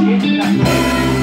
Tá